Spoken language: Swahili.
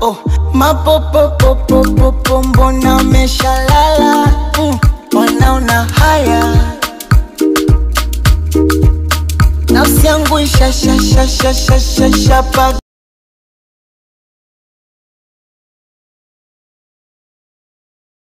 oh, mapopopopopopo mbona umeshalala mm, uh, wanaona haya. Nafsi yangu ishashashashashashapa